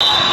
you